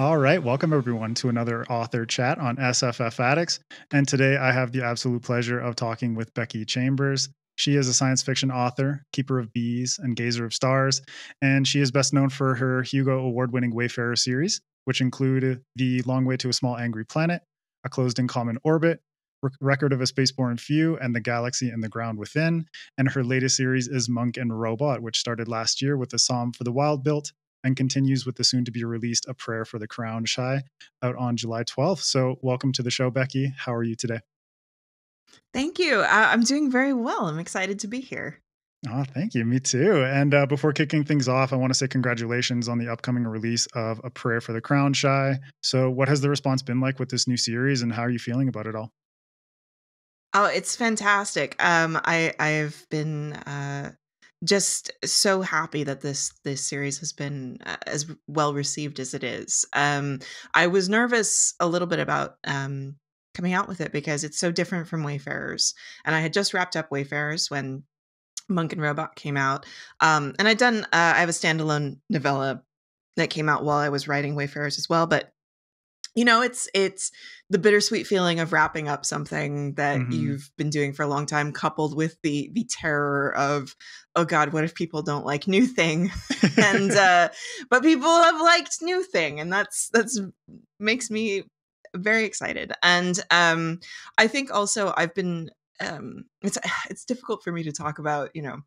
All right, welcome everyone to another author chat on SFF Addicts. And today I have the absolute pleasure of talking with Becky Chambers. She is a science fiction author, keeper of bees, and gazer of stars. And she is best known for her Hugo Award winning Wayfarer series, which include The Long Way to a Small Angry Planet, A Closed and Common Orbit, Record of a Spaceborn Few, and The Galaxy and the Ground Within. And her latest series is Monk and Robot, which started last year with a Psalm for the Wild Built and continues with the soon to be released A Prayer for the Crown Shy out on July 12th. So, welcome to the show, Becky. How are you today? Thank you. I'm doing very well. I'm excited to be here. Oh, thank you. Me too. And uh, before kicking things off, I want to say congratulations on the upcoming release of A Prayer for the Crown Shy. So, what has the response been like with this new series, and how are you feeling about it all? Oh, it's fantastic. Um, I I've been uh, just so happy that this this series has been uh, as well received as it is. Um, I was nervous a little bit about um, coming out with it because it's so different from Wayfarers, and I had just wrapped up Wayfarers when Monk and Robot came out, um, and I'd done. Uh, I have a standalone novella that came out while I was writing Wayfarers as well, but you know it's it's the bittersweet feeling of wrapping up something that mm-hmm. you've been doing for a long time coupled with the the terror of oh god what if people don't like new thing and uh but people have liked new thing and that's that's makes me very excited and um i think also i've been um it's it's difficult for me to talk about you know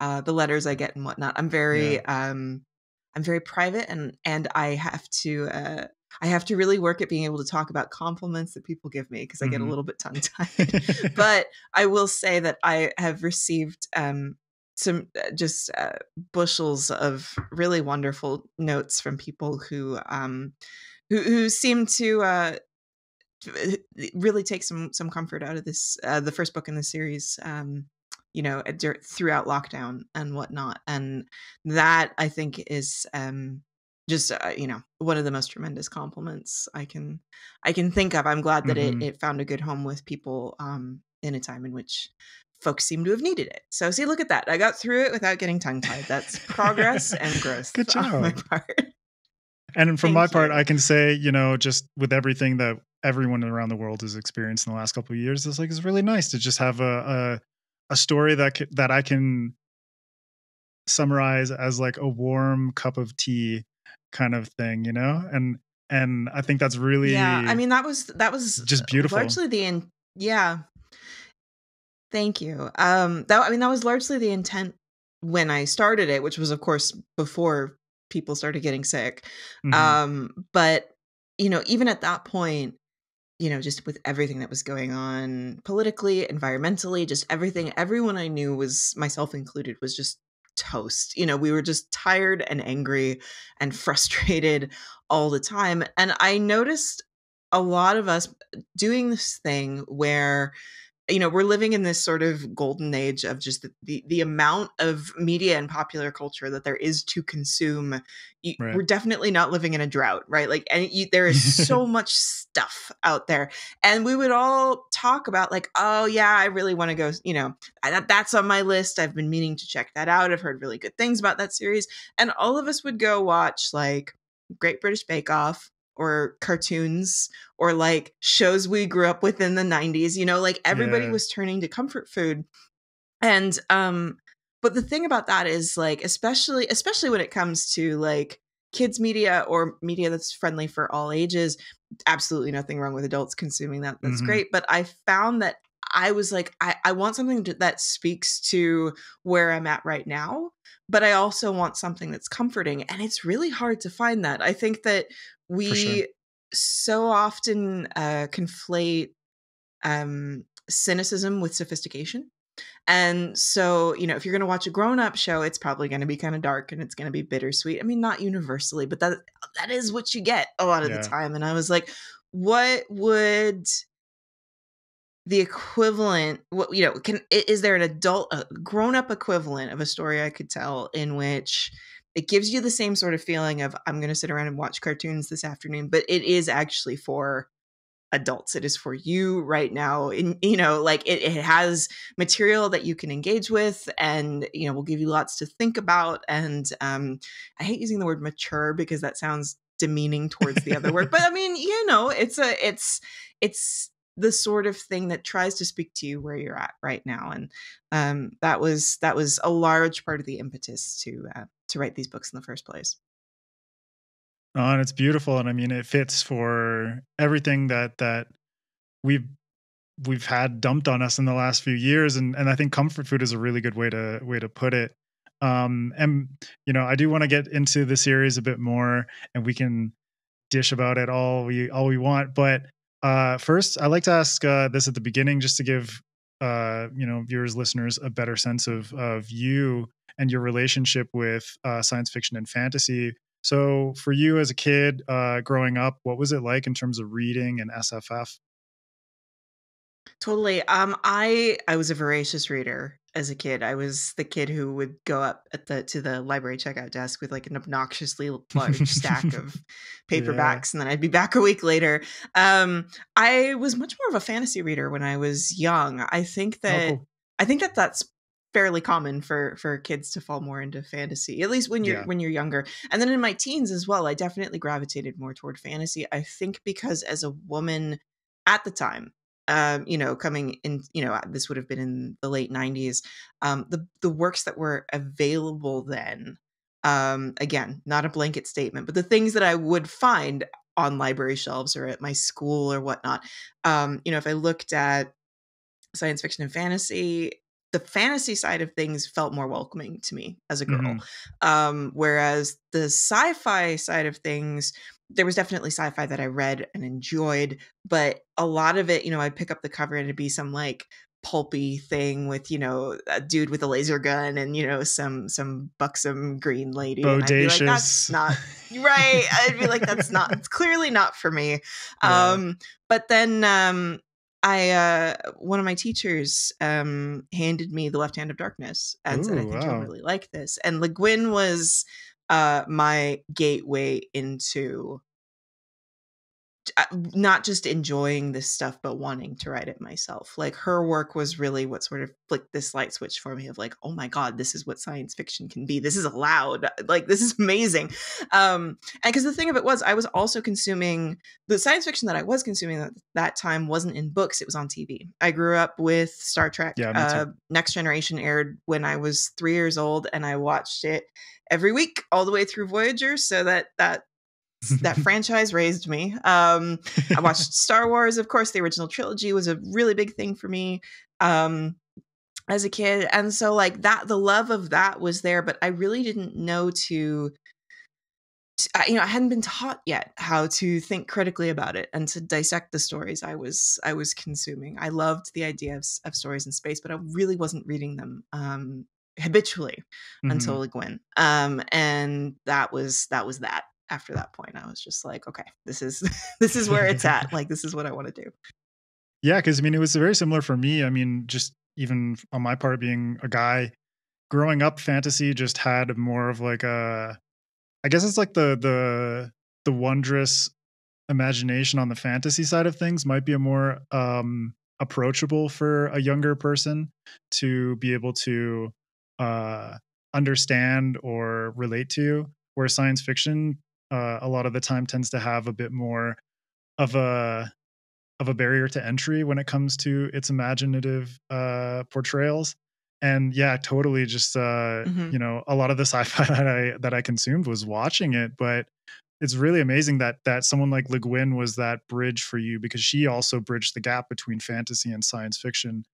uh the letters i get and whatnot i'm very yeah. um i'm very private and and i have to uh I have to really work at being able to talk about compliments that people give me because I mm-hmm. get a mm-hmm. little bit tongue tied. but I will say that I have received um, some uh, just uh, bushels of really wonderful notes from people who um, who, who seem to uh, uh really take some some comfort out of this uh, the first book in the series. Um, you know, throughout lockdown and whatnot, and that I think is um, just uh, you know one of the most tremendous compliments i can i can think of. I'm glad that mm-hmm. it, it found a good home with people um in a time in which folks seem to have needed it. So see look at that. I got through it without getting tongue tied that's progress and growth good job my part. And from Thank my part i can say you know just with everything that everyone around the world has experienced in the last couple of years it's like it's really nice to just have a a, a story that that i can summarize as like a warm cup of tea kind of thing, you know? And and I think that's really Yeah, I mean that was that was just beautiful. Largely the in yeah. Thank you. Um that I mean that was largely the intent when I started it, which was of course before people started getting sick. Mm-hmm. Um but you know, even at that point, you know, just with everything that was going on politically, environmentally, just everything, everyone I knew was myself included was just toast. You know, we were just tired and angry and frustrated all the time. And I noticed a lot of us doing this thing where you know we're living in this sort of golden age of just the, the, the amount of media and popular culture that there is to consume you, right. we're definitely not living in a drought right like and you, there is so much stuff out there and we would all talk about like oh yeah i really want to go you know that, that's on my list i've been meaning to check that out i've heard really good things about that series and all of us would go watch like great british bake off or cartoons or like shows we grew up with in the 90s you know like everybody yeah. was turning to comfort food and um but the thing about that is like especially especially when it comes to like kids media or media that's friendly for all ages absolutely nothing wrong with adults consuming that that's mm-hmm. great but i found that I was like, I, I want something to, that speaks to where I'm at right now, but I also want something that's comforting. And it's really hard to find that. I think that we sure. so often uh, conflate um, cynicism with sophistication. And so, you know, if you're going to watch a grown-up show, it's probably going to be kind of dark and it's going to be bittersweet. I mean, not universally, but that that is what you get a lot of yeah. the time. And I was like, what would the equivalent what you know can is there an adult a grown-up equivalent of a story i could tell in which it gives you the same sort of feeling of i'm going to sit around and watch cartoons this afternoon but it is actually for adults it is for you right now and you know like it, it has material that you can engage with and you know will give you lots to think about and um i hate using the word mature because that sounds demeaning towards the other work. But I mean, you know, it's a it's it's the sort of thing that tries to speak to you where you're at right now and um, that was that was a large part of the impetus to uh, to write these books in the first place. Oh, and it's beautiful and i mean it fits for everything that that we've we've had dumped on us in the last few years and and i think comfort food is a really good way to way to put it. Um and you know i do want to get into the series a bit more and we can dish about it all we all we want but uh, first, I like to ask uh, this at the beginning just to give uh, you know viewers, listeners a better sense of of you and your relationship with uh, science fiction and fantasy. So, for you as a kid uh, growing up, what was it like in terms of reading and SFF? Totally. Um, I I was a voracious reader as a kid. I was the kid who would go up at the to the library checkout desk with like an obnoxiously large stack of paperbacks, yeah. and then I'd be back a week later. Um, I was much more of a fantasy reader when I was young. I think oh, that oh, cool. I think that that's fairly common for for kids to fall more into fantasy at least when you're yeah. when you're younger and then in my teens as well i definitely gravitated more toward fantasy i think because as a woman at the time um, you know, coming in, you know, this would have been in the late 90s. Um, the the works that were available then, um, again, not a blanket statement, but the things that I would find on library shelves or at my school or whatnot. Um, you know, if I looked at science fiction and fantasy, the fantasy side of things felt more welcoming to me as a girl. Mm-hmm. Um, whereas the sci-fi side of things there was definitely sci-fi that I read and enjoyed, but a lot of it, you know, I'd pick up the cover and it'd be some like pulpy thing with you know a dude with a laser gun and you know some some buxom green lady Bodacious. and I'd be like that's not right I'd be like that's not it's clearly not for me yeah. um but then um I uh one of my teachers um handed me the left hand of darkness and Ooh, said I think wow. you'll really like this and Le Guin was uh, my gateway into not just enjoying this stuff but wanting to write it myself. Like her work was really what sort of flicked this light switch for me of like oh my god this is what science fiction can be. This is allowed. Like this is amazing. Um and because the thing of it was i was also consuming the science fiction that i was consuming at that time wasn't in books it was on tv i grew up with star trek yeah, uh, next generation aired when i was three years old and i watched it every week all the way through Voyager. So that that that franchise raised me. Um, I watched Star Wars, of course. The original trilogy was a really big thing for me um, as a kid, and so like that, the love of that was there. But I really didn't know to. you know, I hadn't been taught yet how to think critically about it and to dissect the stories I was I was consuming. I loved the idea of, of stories in space, but I really wasn't reading them um, habitually mm-hmm. until Le Guin. Um, and that was that was that. After that point, I was just like, okay, this is this is where it's at. like this is what I want to do. Yeah, because I mean, it was very similar for me. I mean, just even on my part, being a guy, growing up, fantasy just had more of like a, I guess it's like the the the wondrous imagination on the fantasy side of things might be a more um approachable for a younger person to be able to uh, understand or relate to. Where science fiction, uh, a lot of the time, tends to have a bit more of a of a barrier to entry when it comes to its imaginative uh, portrayals. And yeah, totally. Just uh, mm-hmm. you know, a lot of the sci-fi that I that I consumed was watching it, but it's really amazing that that someone like Le Guin was that bridge for you because she also bridged the gap between fantasy and science fiction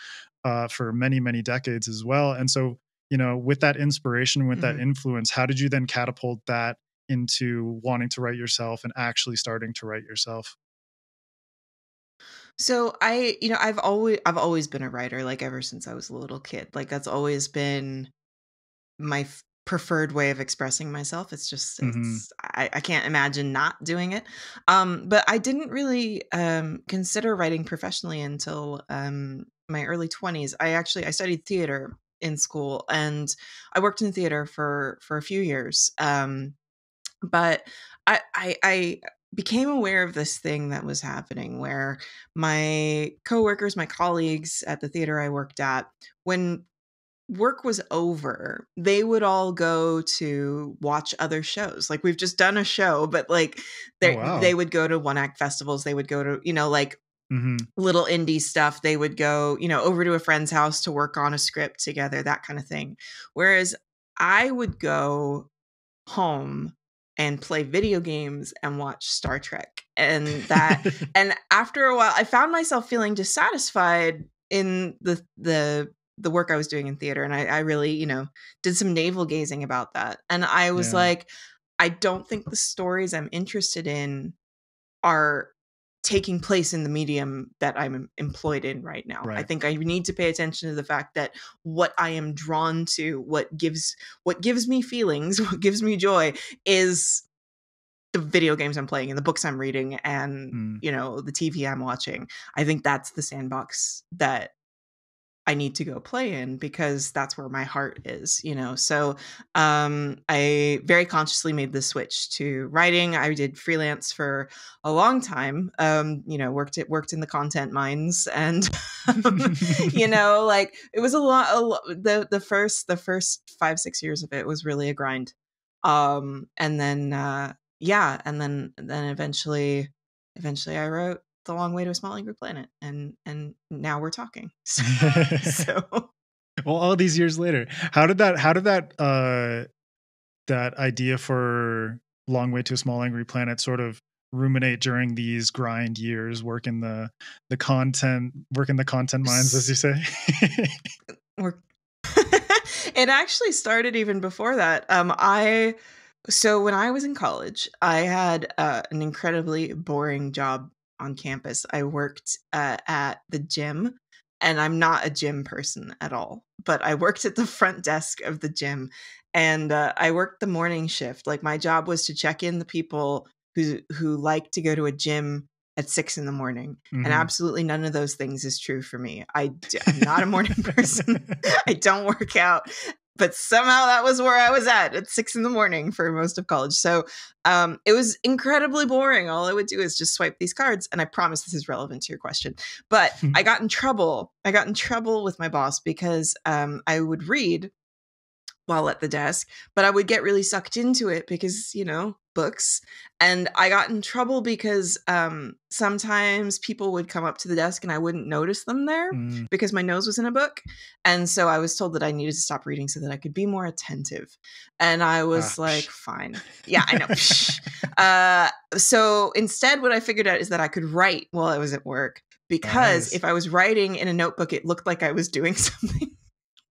uh, for many many decades as well. And so you know with that inspiration with mm-hmm. that influence how did you then catapult that into wanting to write yourself and actually starting to write yourself so i you know i've always i've always been a writer like ever since i was a little kid like that's always been my f- preferred way of expressing myself it's just it's, mm-hmm. I, I can't imagine not doing it um but i didn't really um consider writing professionally until um my early 20s i actually i studied theater in school and I worked in theater for for a few years. Um, but I, I, I became aware of this thing that was happening where my coworkers, my colleagues at the theater I worked at, when work was over, they would all go to watch other shows. Like we've just done a show, but like they Oh, wow. they would go to one act festivals. They would go to you know like Mhm. little indie stuff. They would go you know over to a friend's house to work on a script together, that kind of thing. Whereas I would go home and play video games and watch Star Trek, and that and after a while i found myself feeling dissatisfied in the the the work i was doing in theater and i, I really you know did some navel gazing about that and i was Yeah. like i don't think the stories i'm interested in are taking place in the medium that i'm employed in right now i think i need to pay attention to the fact that what i am drawn to what gives what gives me feelings what gives me joy is the video games I'm playing and the books I'm reading and Mm. you know the TV I'm watching. I think that's the sandbox that I need to go play in because that's where my heart is, you know. So um I very consciously made the switch to writing. I did freelance for a long time. Um you know, worked it worked in the content mines and um, you know, like it was a lot a lo- the the first the first 5 6 years of it was really a grind. Um and then uh yeah, and then then eventually eventually I wrote The Long Way to a Small Angry Planet and and now we're talking. So, so well, all these years later, how did that? How did that? uh That idea for Long Way to a Small Angry Planet sort of ruminate during these grind years, working the the content, working the content mines, as you say. we're it actually started even before that. Um I so when I was in college, I had uh, an incredibly boring job on campus. I worked uh, at the gym and I'm not a gym person at all, but I worked at the front desk of the gym and uh, I worked the morning shift. Like my job was to check in the people who who like to go to a gym at six in the morning, Mhm. and absolutely none of those things is true for me. I, am not a morning person. I don't work out, but somehow that was where I was at at six in the morning for most of college. So um, it was incredibly boring. All I would do is just swipe these cards, and I promise this is relevant to your question. But I got in trouble. I got in trouble with my boss because um, I would read while at the desk, but I would get really sucked into it because, you know, books. And I got in trouble because um, sometimes people would come up to the desk and I wouldn't notice them there Mm. because my nose was in a book. And so I was told that I needed to stop reading so that I could be more attentive. And I was Ah, like, psh. fine. Yeah, I know. Uh, so instead, what I figured out is that I could write while I was at work because Nice. if I was writing in a notebook, it looked like I was doing something.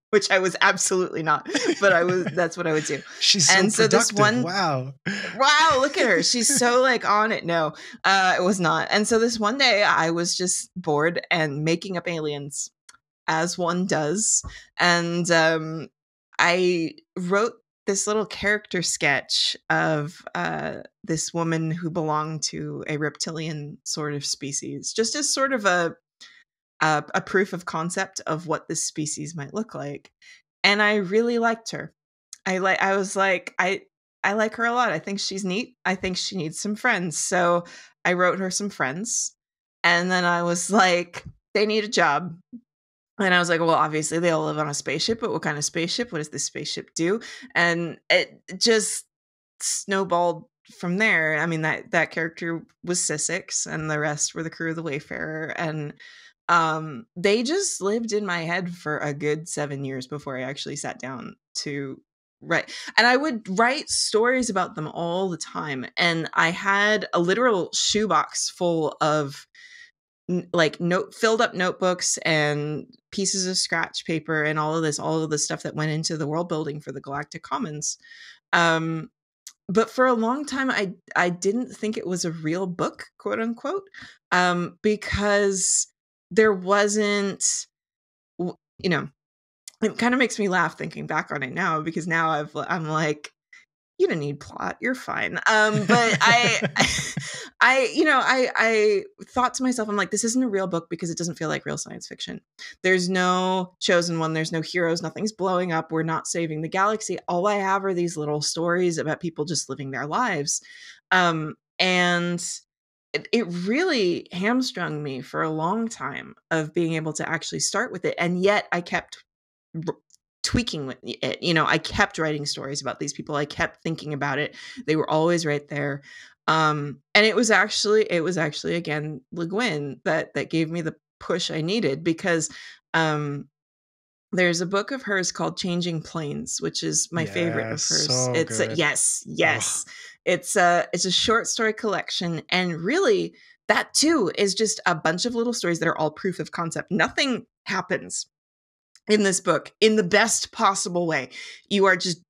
Which I was absolutely not, but I was. That's what I would do. She's so And so this one- wow. Wow, look at her. She's so like on it. No, uh, it was not. And so this one day I was just bored and making up aliens as one does. And um, I wrote this little character sketch of uh, this woman who belonged to a reptilian sort of species, just as sort of a a, a proof of concept of what this species might look like. And I really liked her. I like. I was like, I I like her a lot. I think she's neat. I think she needs some friends. So I wrote her some friends. And then I was like, they need a job. And I was like, well, obviously they all live on a spaceship, but what kind of spaceship? What does this spaceship do? And it just snowballed from there. I mean, that that character was Sissix and the rest were the crew of the Wayfarer. And um they just lived in my head for a good seven years before I actually sat down to write and I would write stories about them all the time. And I had a literal shoebox full of like note filled up notebooks and pieces of scratch paper and all of this, all of the stuff that went into the world building for the Galactic Commons. Um, but for a long time, I I didn't think it was a real book, quote unquote, um, because there wasn't, you know, it kind of makes me laugh thinking back on it now because now I've I'm like you don't need plot you're fine. Um but i i you know i i thought to myself i'm like this isn't a real book because it doesn't feel like real science fiction. There's no chosen one there's no heroes nothing's blowing up we're not saving the galaxy. All i have are these little stories about people just living their lives. Um and it, it really hamstrung me for a long time of being able to actually start with it and yet i kept r- tweaking it. You know, I kept writing stories about these people. I kept thinking about it. They were always right there. Um, and it was actually it was actually again Le Guin that that gave me the push I needed because um there's a book of hers called Changing Planes, which is my yes, favorite of hers. So it's a, yes, yes. Ugh. It's a it's a short story collection and really that too is just a bunch of little stories that are all proof of concept. Nothing happens in this book in the best possible way. You are just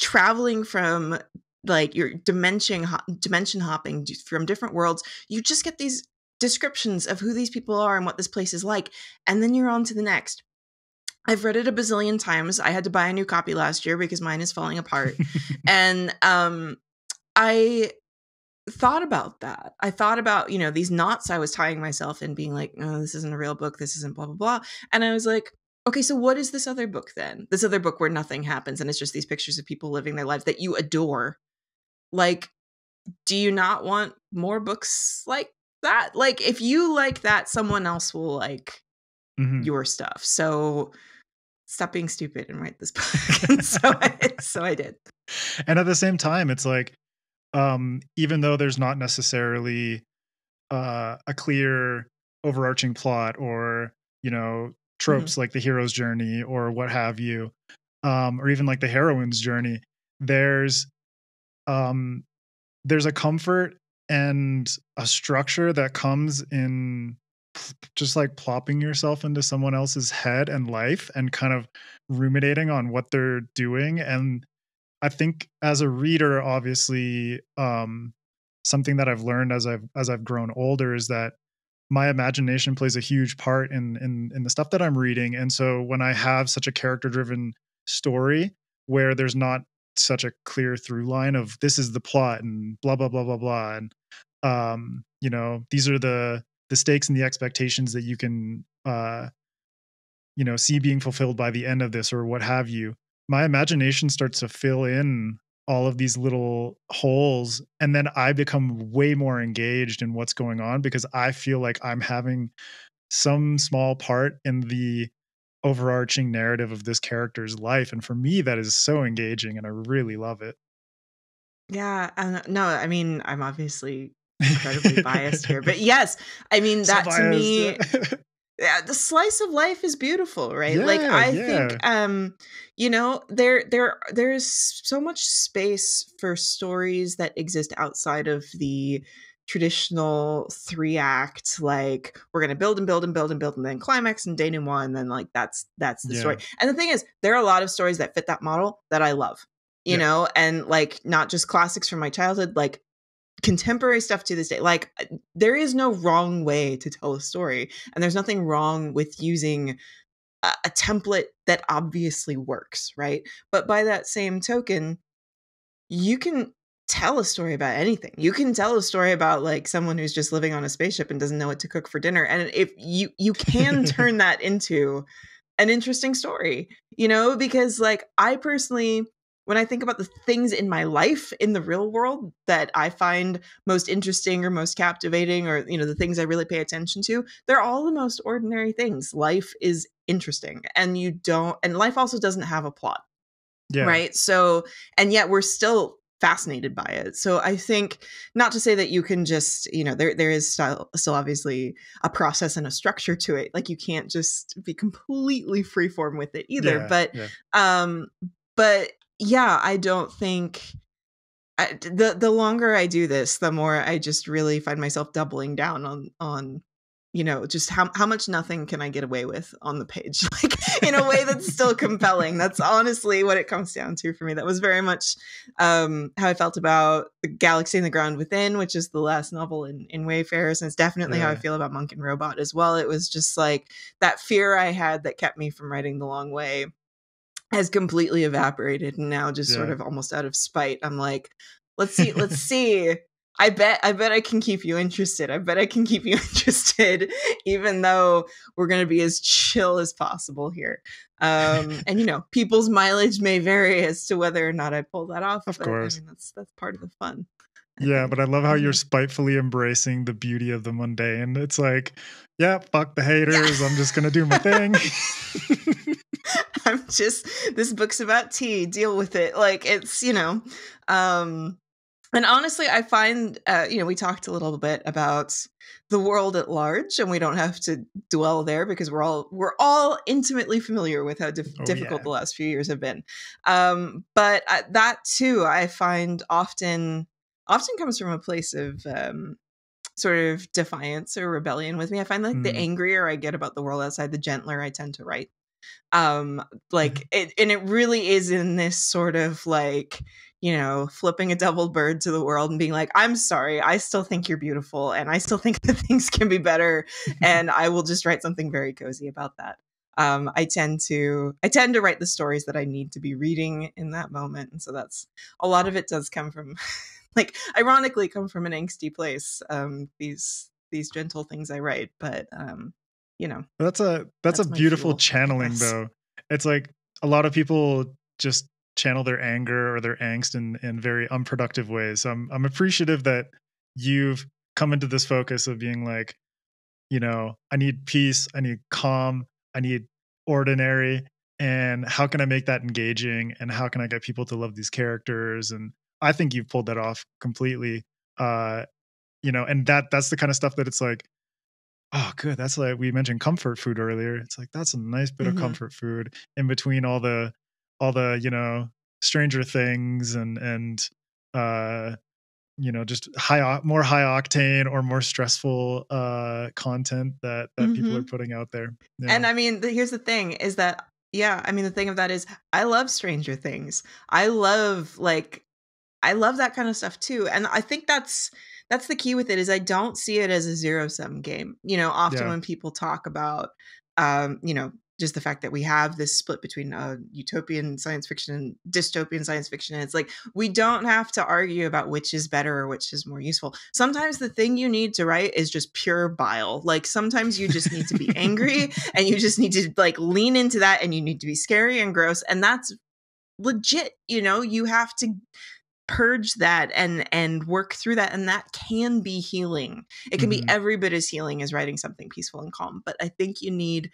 traveling from like you're dimension dimension hopping from different worlds. You just get these descriptions of who these people are and what this place is like, and then you're on to the next. I've read it a bazillion times. I had to buy a new copy last year because mine is falling apart. and um I thought about that. I thought about, you know, these knots I was tying myself in being like, "Oh, this isn't a real book. This isn't blah blah blah." And I was like, okay, so what is this other book then? This other book where nothing happens and it's just these pictures of people living their lives that you adore. Like, do you not want more books like that? Like, if you like that, someone else will like mm-hmm. your stuff. So stop being stupid and write this book. so, I, so I did. And at the same time, it's like, um, even though there's not necessarily uh, a clear overarching plot or you know tropes mm-hmm. like the hero's journey or what have you um, or even like the heroine's journey there's um there's a comfort and a structure that comes in just like plopping yourself into someone else's head and life and kind of ruminating on what they're doing and i think as a reader obviously um something that i've learned as i've as i've grown older is that my imagination plays a huge part in in in the stuff that I'm reading. And so when I have such a character driven story where there's not such a clear through line of this is the plot and blah blah blah blah blah and um you know these are the the stakes and the expectations that you can uh you know see being fulfilled by the end of this or what have you my imagination starts to fill in all of these little holes and then i become way more engaged in what's going on because i feel like i'm having some small part in the overarching narrative of this character's life and for me that is so engaging and i really love it. Yeah uh, no i mean i'm obviously incredibly biased here but yes i mean that so to me yeah, the slice of life is beautiful, right? Yeah, like I yeah. think um you know, there there there's so much space for stories that exist outside of the traditional three act like we're gonna build and build and build and build and then climax and denouement and then like that's that's the yeah. story and the thing is there are a lot of stories that fit that model that i love you yeah. know and like not just classics from my childhood like contemporary stuff to this day like uh, there is no wrong way to tell a story and there's nothing wrong with using a, a, template that obviously works right? But by that same token you can tell a story about anything. You can tell a story about like someone who's just living on a spaceship and doesn't know what to cook for dinner and if you you can turn that into an interesting story you know? Because like i personally when I think about the things in my life in the real world that I find most interesting or most captivating or you know the things I really pay attention to, they're all the most ordinary things. Life is interesting and you don't and life also doesn't have a plot. Yeah. Right? So and yet we're still fascinated by it. So I think not to say that you can just, you know, there there is still still obviously a process and a structure to it. Like you can't just be completely freeform with it either. Yeah, but yeah. um but yeah, I don't think I, the the longer I do this, the more I just really find myself doubling down on on you know just how how much nothing can I get away with on the page, like in a way that's still compelling. That's honestly what it comes down to for me. That was very much um, how I felt about the Galaxy and the Ground Within, which is the last novel in in Wayfarers, and it's definitely yeah. how I feel about Monk and Robot as well. It was just like that fear I had that kept me from writing the long way has completely evaporated and now just yeah. sort of almost out of spite i'm like let's see let's see i bet i bet i can keep you interested i bet i can keep you interested even though we're going to be as chill as possible here um and you know people's mileage may vary as to whether or not i pull that off of course I mean, that's that's part of the fun yeah, but I love how you're mm-hmm. spitefully embracing the beauty of the mundane. It's like, yeah, fuck the haters. Yeah. I'm just gonna do my thing. I'm just this book's about tea. Deal with it. Like it's you know, um, and honestly, I find uh, you know we talked a little bit about the world at large, and we don't have to dwell there because we're all we're all intimately familiar with how dif- oh, difficult yeah. the last few years have been. Um, but uh, that too, I find often often comes from a place of um, sort of defiance or rebellion with me. I find like mm. the angrier I get about the world outside, the gentler I tend to write. Um, like mm. it, and it really is in this sort of like you know, flipping a double bird to the world and being like, I'm sorry, I still think you're beautiful and I still think that things can be better. and I will just write something very cozy about that. Um, I tend to I tend to write the stories that I need to be reading in that moment. And so that's a lot of it does come from like ironically come from an angsty place um these these gentle things i write but um you know that's a that's, that's a beautiful fuel, channeling though. It's like a lot of people just channel their anger or their angst in in very unproductive ways. So i'm i'm appreciative that you've come into this focus of being like you know i need peace i need calm i need ordinary and how can i make that engaging and how can i get people to love these characters? And I think you've pulled that off completely. Uh, you know, and that that's the kind of stuff that it's like, oh, good. That's like we mentioned comfort food earlier. It's like that's a nice bit mm-hmm. of comfort food in between all the all the you know Stranger Things and and uh, you know just high more high octane or more stressful uh content that that mm-hmm. people are putting out there. Yeah. And I mean, here's the thing: is that yeah, I mean, the thing of that is, I love Stranger Things. I love like I love that kind of stuff too. And I think that's that's the key with it is I don't see it as a zero sum game. You know, often yeah. when people talk about um, you know, just the fact that we have this split between uh, utopian science fiction and dystopian science fiction. And it's like, we don't have to argue about which is better or which is more useful. Sometimes the thing you need to write is just pure bile. Like sometimes you just need to be angry and you just need to like lean into that and you need to be scary and gross. And that's legit. You know, you have to purge that and and work through that and that can be healing. It can mm-hmm. be every bit as healing as writing something peaceful and calm but i think you need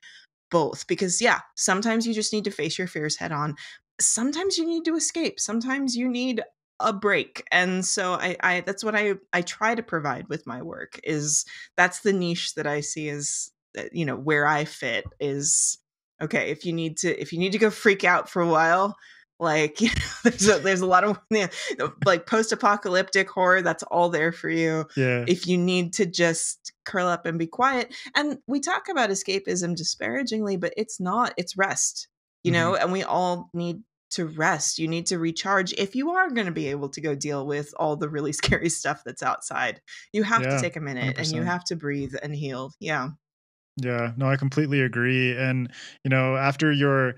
both because yeah sometimes you just need to face your fears head on. Sometimes you need to escape. Sometimes you need a break and so I, I that's what i i try to provide with my work is that's the niche that i see as uh, you know where i fit is okay if you need to if you need to go freak out for a while like you know, there's a, there's a lot of you know, like post-apocalyptic horror that's all there for you yeah if you need to just curl up and be quiet and we talk about escapism disparagingly but it's not it's rest you mm-hmm. know and we all need to rest you need to recharge if you are going to be able to go deal with all the really scary stuff that's outside you have yeah, to take a minute 100%. and you have to breathe and heal yeah yeah no i completely agree and you know after your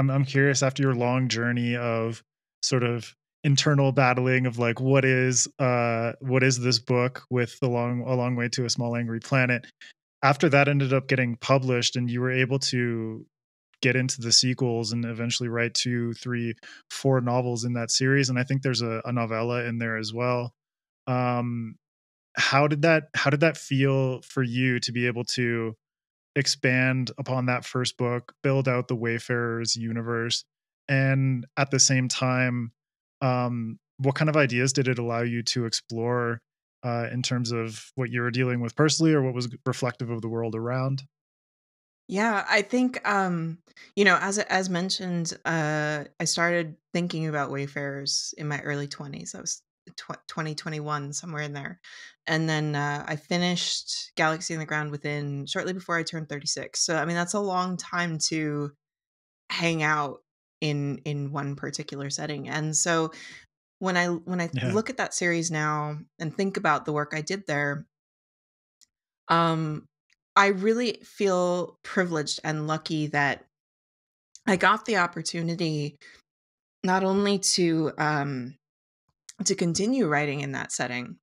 I'm I'm curious after your long journey of sort of internal battling of like what is uh what is this book with the long a long way to a small angry planet after that ended up getting published and you were able to get into the sequels and eventually write two three four novels in that series and i think there's a, a novella in there as well um how did that how did that feel for you to be able to expand upon that first book, build out the Wayfarers universe, and at the same time, um, what kind of ideas did it allow you to explore uh, in terms of what you were dealing with personally, or what was reflective of the world around? Yeah, I think um, you know, as as mentioned, uh, I started thinking about Wayfarers in my early twenties. I was 2021 somewhere in there. And then uh, i finished galaxy and the ground within shortly before i turned 36 so i mean that's a long time to hang out in in one particular setting. And so when i when i yeah. look at that series now and think about the work i did there um i really feel privileged and lucky that i got the opportunity not only to um to continue writing in that setting.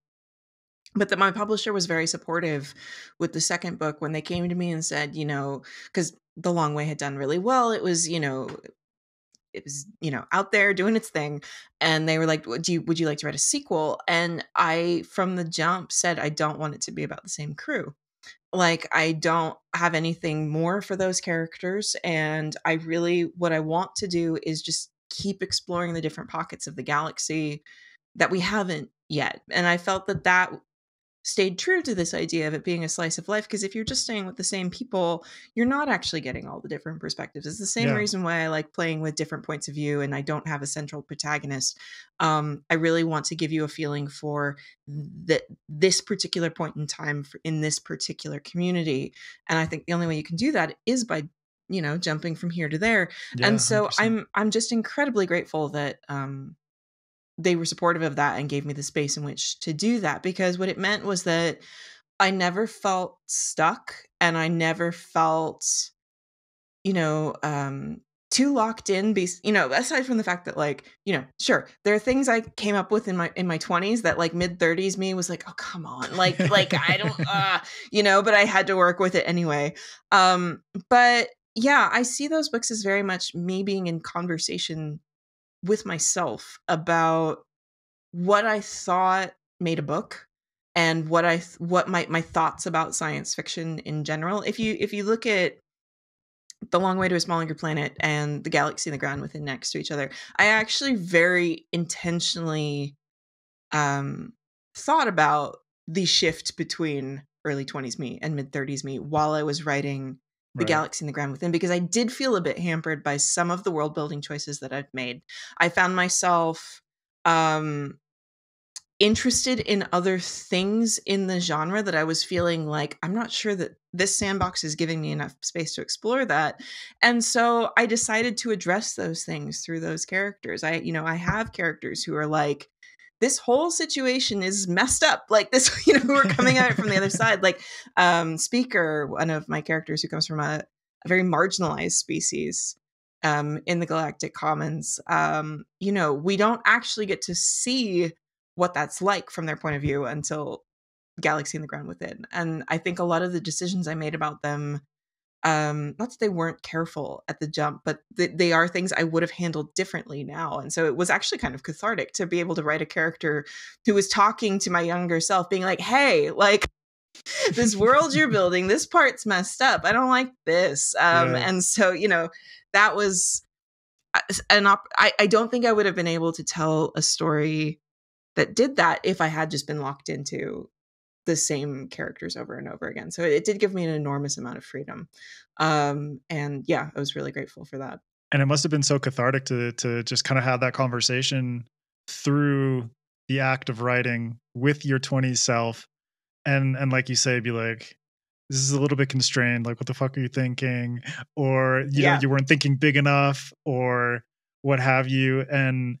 But that my publisher was very supportive with the second book when they came to me and said you know because the long way had done really well it was you know it was you know out there doing its thing and they were like would you would you like to write a sequel? And i from the jump said i don't want it to be about the same crew. Like I don't have anything more for those characters and I really what I want to do is just keep exploring the different pockets of the galaxy that we haven't yet. And I felt that that stayed true to this idea of it being a slice of life because if you're just staying with the same people you're not actually getting all the different perspectives it's the same yeah. reason why i like playing with different points of view and i don't have a central protagonist um, i really want to give you a feeling for that this particular point in time for, in this particular community and i think the only way you can do that is by you know jumping from here to there yeah, and so i am i'm just incredibly grateful that um they were supportive of that and gave me the space in which to do that because what it meant was that I never felt stuck and I never felt you know um too locked in be you know aside from the fact that like you know sure there are things i came up with in my in my 20s that like mid 30s me was like oh come on like like i don't uh you know but i had to work with it anyway. Um but yeah i see those books as very much me being in conversation with myself about what I thought made a book and what I what my my thoughts about science fiction in general. If you if you look at the Long Way to a Smaller Planet and The Galaxy and the Ground Within next to each other, I actually very intentionally um, thought about the shift between early 20s me and mid 30s me while I was writing the right. galaxy and the ground within because I did feel a bit hampered by some of the world building choices that I've made. I found myself um interested in other things in the genre that I was feeling like I'm not sure that this sandbox is giving me enough space to explore that. And so I decided to address those things through those characters. I you know, I have characters who are like this whole situation is messed up. Like this you know we're coming at it from the other side. Like um speaker one of my characters who comes from a, a very marginalized species um in the galactic commons um you know we don't actually get to see what that's like from their point of view until galaxy and the ground within. And i think a lot of the decisions i made about them um not that they weren't careful at the jump but th- they are things i would have handled differently now and so it was actually kind of cathartic to be able to write a character who was talking to my younger self being like hey like this world you're building this part's messed up i don't like this um yeah. and so you know that was uh, an op- I, I don't think i would have been able to tell a story that did that if i had just been locked into the same characters over and over again. So it, did give me an enormous amount of freedom. Um, and yeah, I was really grateful for that. And it must have been so cathartic to to just kind of have that conversation through the act of writing with your 20s self and and like you say be like this is a little bit constrained like what the fuck are you thinking or you yeah. know you weren't thinking big enough or what have you and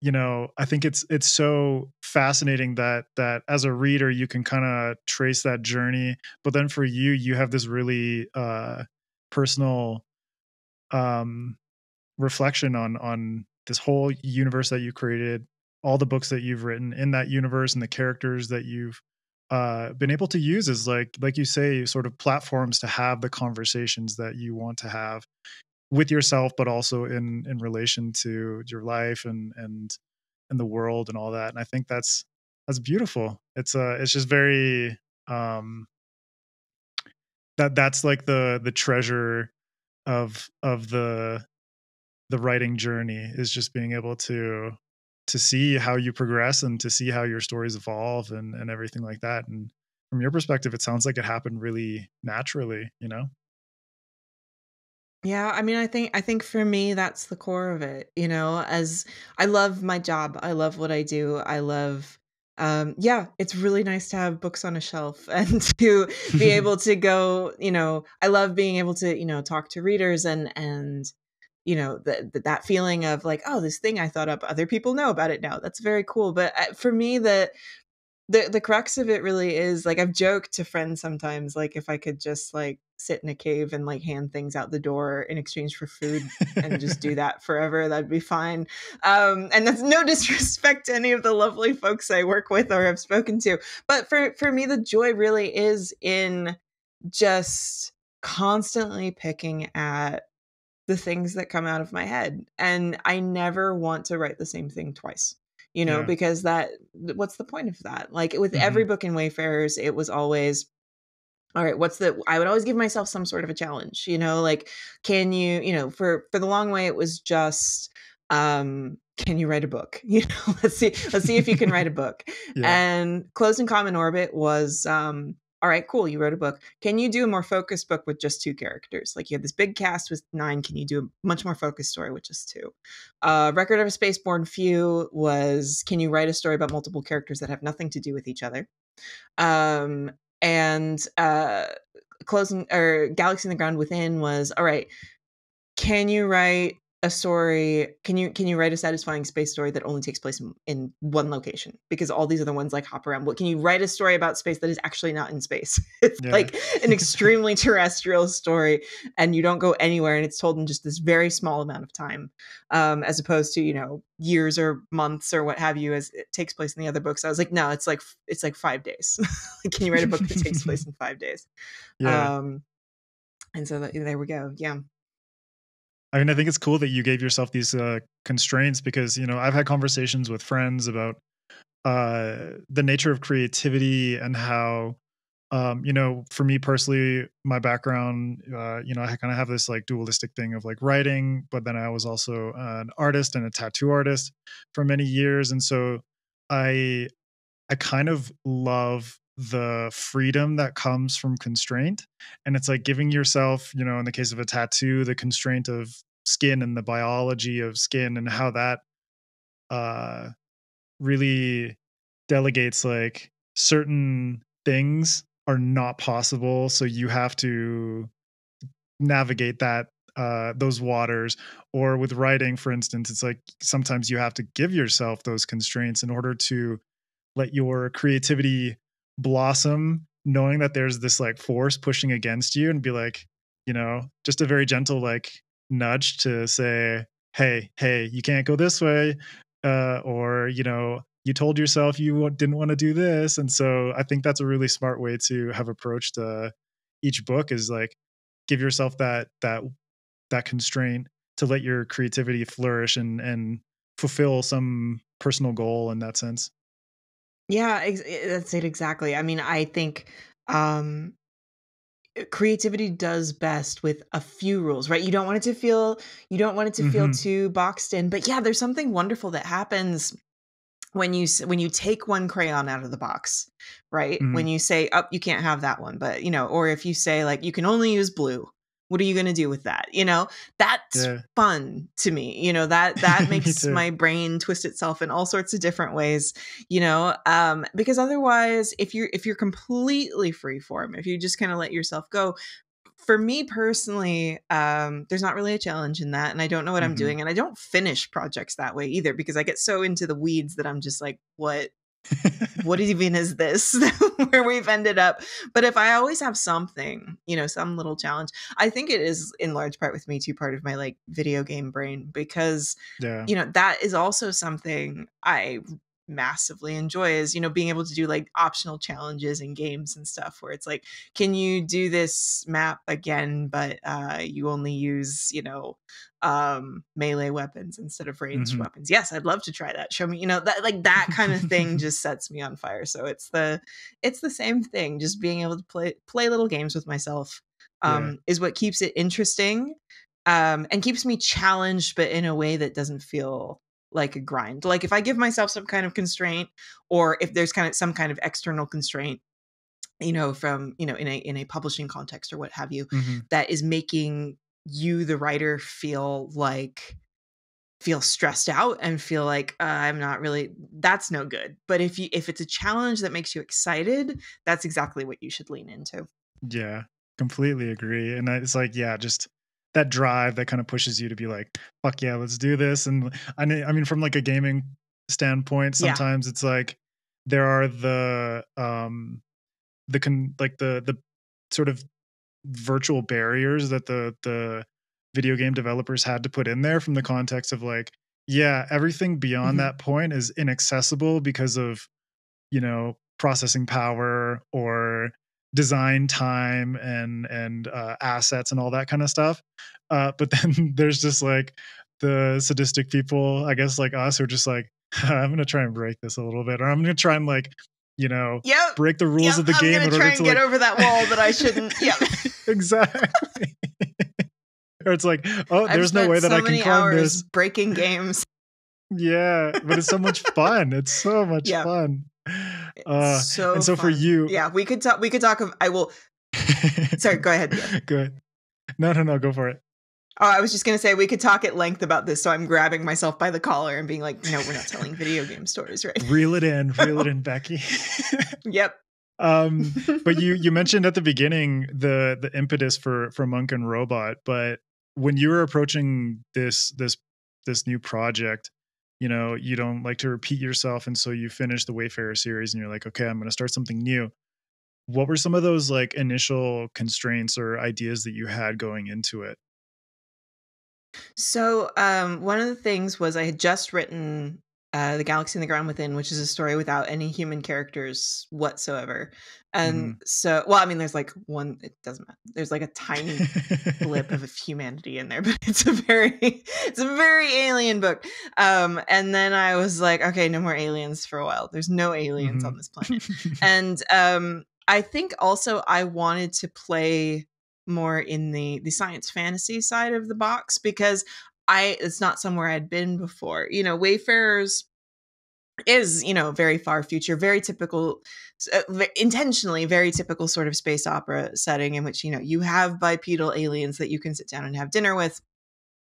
you know i think it's it's so fascinating that that as a reader you can kind of trace that journey but then for you you have this really uh personal um reflection on on this whole universe that you created all the books that you've written in that universe and the characters that you've uh, been able to use as like like you say sort of platforms to have the conversations that you want to have with yourself but also in in relation to your life and and and the world and all that and i think that's that's beautiful. It's uh it's just very um that that's like the the treasure of of the the writing journey is just being able to to see how you progress and to see how your stories evolve and and everything like that and from your perspective it sounds like it happened really naturally you know yeah, I mean, I think I think for me that's the core of it, you know, as I love my job. I love what I do. I love um yeah, it's really nice to have books on a shelf and to be able to go, you know, I love being able to, you know, talk to readers and and you know, that that feeling of like, oh, this thing I thought up, other people know about it now. That's very cool. But uh, for me the the the crux of it really is like I've joked to friends sometimes like if I could just like sit in a cave and like hand things out the door in exchange for food and just do that forever that'd be fine. Um and that's no disrespect to any of the lovely folks I work with or have spoken to but for for me the joy really is in just constantly picking at the things that come out of my head and I never want to write the same thing twice you know, yeah. because that what's the point of that? Like with mm-hmm. every book in Wayfarers, it was always all right what's the i would always give myself some sort of a challenge you know like can you you know for for the long way it was just um can you write a book you know let's see let's see if you can write a book yeah. and closed and common orbit was um all right cool you wrote a book. Can you do a more focused book with just two characters? Like you had this big cast with nine can you do a much more focused story with just two? Uh record of a Spaceborn few was can you write a story about multiple characters that have nothing to do with each other? Um and uh closing or galaxy and the ground within was all right can you write a story can you can you write a satisfying space story that only takes place in, in, one location? Because all these other ones like hop around. What can you write a story about space that is actually not in space? It's yeah. like an extremely terrestrial story and you don't go anywhere and it's told in just this very small amount of time um, as opposed to you know years or months or what have you as it takes place in the other books. I was like no it's like it's like five days. Can you write a book that takes place in five days? Yeah. um and so that, there we go. Yeah I mean, I think it's cool that you gave yourself these uh, constraints because you know I've had conversations with friends about uh, the nature of creativity and how um, you know for me personally my background uh, you know i kind of have this like dualistic thing of like writing but then i was also an artist and a tattoo artist for many years. And so i i kind of love the freedom that comes from constraint and it's like giving yourself you know in the case of a tattoo the constraint of skin and the biology of skin and how that uh really delegates like certain things are not possible so you have to navigate that uh those waters. Or with writing for instance it's like sometimes you have to give yourself those constraints in order to let your creativity blossom knowing that there's this like force pushing against you and be like you know just a very gentle like nudge to say hey hey you can't go this way uh, or you know you told yourself you didn't want to do this. And so i think that's a really smart way to have approached uh, each book is like give yourself that that that constraint to let your creativity flourish and and fulfill some personal goal in that sense yeah, ex- eh, that's it exactly. I mean, I think um eh, creativity does best with a few rules, right? You don't want it to feel you don't want it to feel mm-hmm. too boxed in. But yeah, there's something wonderful that happens when you when you take one crayon out of the box, right? When mm-hmm. you say, "Up, oh, you can't have that one," but you know, or if you say like you can only use blue, what are you going to do with that you know that's yeah. fun to me you know that that makes my brain twist itself in all sorts of different ways you know um because otherwise if you're if you're completely free form if you just kind of let yourself go for me personally um there's not really a challenge in that and i don't know what mm-hmm. i'm doing and i don't finish projects that way either because i get so into the weeds that i'm just like what what even is this where we've ended up but if i always have something you know some little challenge i think it is in large part with me too part of my like video game brain because yeah. you know that is also something i massively enjoy is you know being able to do like optional challenges in games and stuff where it's like can you do this map again but uh you only use you know um melee weapons instead of ranged mm-hmm. weapons yes i'd love to try that show me you know that like that kind of thing just sets me on fire so it's the it's the same thing just being able to play play little games with myself um yeah. is what keeps it interesting um and keeps me challenged but in a way that doesn't feel like a grind. Like if I give myself some kind of constraint or if there's kind of some kind of external constraint you know from you know in a in a publishing context or what have you mm-hmm. that is making you the writer feel like feel stressed out and feel like uh, i'm not really that's no good but if you if it's a challenge that makes you excited that's exactly what you should lean into yeah completely agree and it's like yeah just that drive that kind of pushes you to be like, fuck yeah, let's do this. And I mean, I mean, from like a gaming standpoint, sometimes yeah. it's like there are the um the con like the the sort of virtual barriers that the the video game developers had to put in there from the context of like yeah everything beyond mm-hmm. that point is inaccessible because of you know processing power or design time and and uh, assets and all that kind of stuff uh, but then there's just like the sadistic people i guess like us who are just like i'm gonna try and break this a little bit or i'm gonna try and like you know, yep. break the rules yep. of the I'm game in try and to get like over that wall that I shouldn't. Yep. exactly. or it's like, oh, I've there's no way that so I can climb this. breaking games. Yeah, but it's so much fun. It's so much Yeah. fun. Uh, so and so for you, yeah, we could talk. We could talk. Of, I will. Sorry, go ahead. Yeah. go ahead. No, no, no, go for it. Oh, I was just gonna say we could talk at length about this. So I'm grabbing myself by the collar and being like, "No, we're not telling video game stories, right?" Reel it in, reel it in, Becky. Yep. um, but you you mentioned at the beginning the the impetus for for Monk and Robot, but when you were approaching this this this new project, you know, you don't like to repeat yourself, and so you finish the Wayfarer series, and you're like, okay, I'm going to start something new. What were some of those like initial constraints or ideas that you had going into it? So um, one of the things was I had just written uh, "The Galaxy and the Ground Within," which is a story without any human characters whatsoever. And so, well, I mean, there's like one. It doesn't matter. There's like a tiny blip of humanity in there, but it's a very, it's a very alien book. Um, and then I was like, okay, no more aliens for a while. There's no aliens on Mhm. this planet. and um, I think also I wanted to play more in the the science fantasy side of the box because I it's not somewhere I'd been before. You know, Wayfarers is you know very far future, very typical, uh, intentionally very typical sort of space opera setting in which you know you have bipedal aliens that you can sit down and have dinner with.